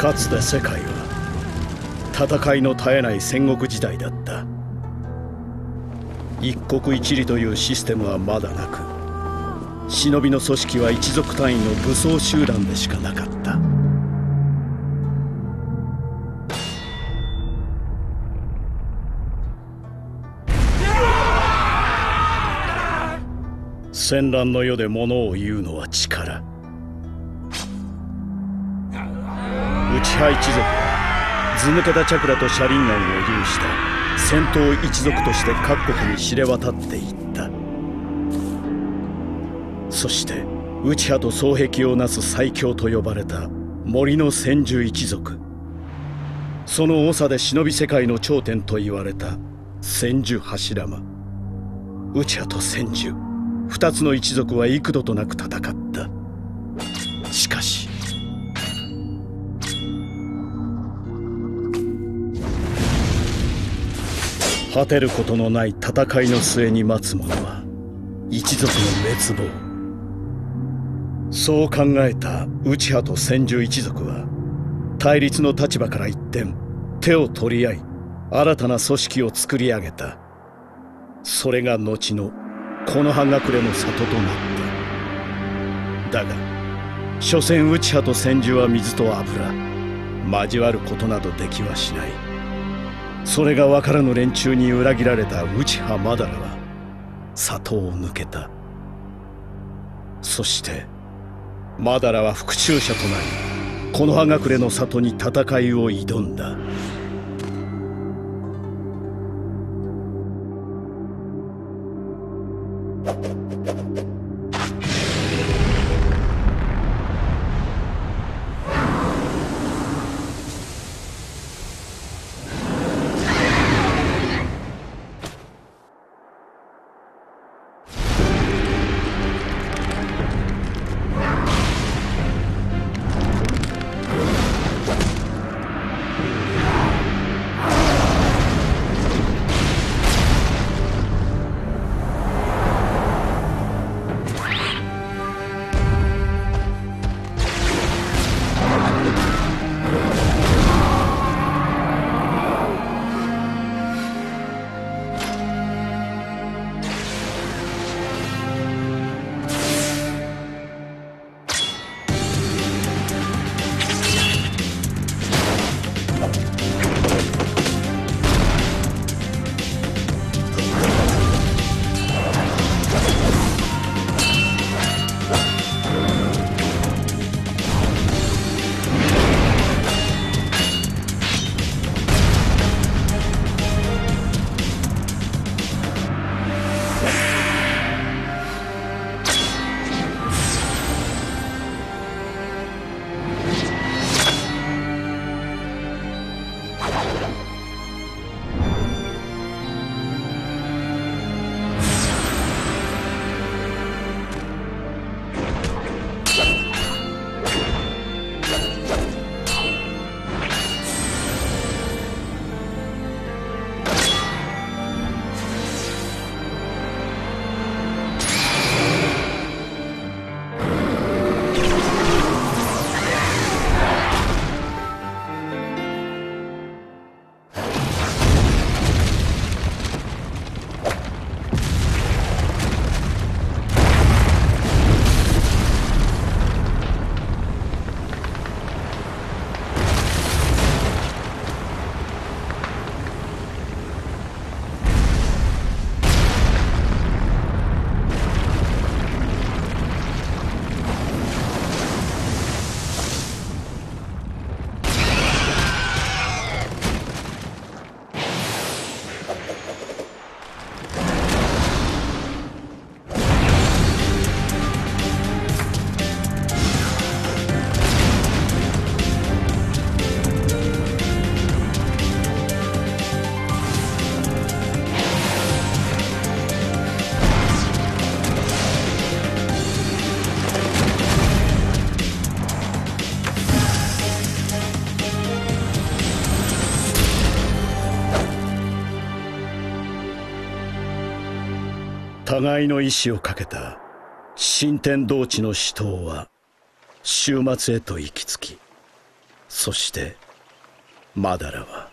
かつて世界は戦いの絶えない戦国時代だった。一国一里というシステムはまだなく忍びの組織は一族単位の武装集団でしかなかった。戦乱の世で物を言うのは力。内派一族は図抜けたチャクラと車輪眼を有した。戦闘一族として各国に知れ渡っていった。そして内派と双璧をなす最強と呼ばれた森の千住一族。その長で忍び世界の頂点と言われた千住柱間。内派と千住二つの一族は幾度となく戦った。果てることのない戦いの末に待つ者は一族の滅亡。そう考えた内派と千住一族は対立の立場から一転手を取り合い新たな組織を作り上げた。それが後のこの葉隠れの里となっただが所詮内派と千住は水と油。交わることなどできはしない。それが分からぬ連中に裏切られた内葉マダラは里を抜けた。そしてマダラは復讐者となり木の葉隠れの里に戦いを挑んだ。互いの意志をかけた新天道地の死闘は終末へと行き着きそしてマダラは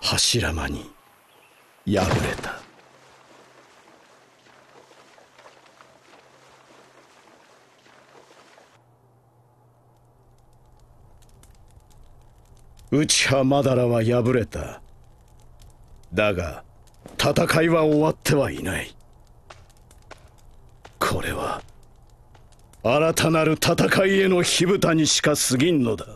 柱間に敗れた。内葉マダラは敗れた。だが戦いは終わってはいない。これは新たなる戦いへの火蓋にしか過ぎんのだ。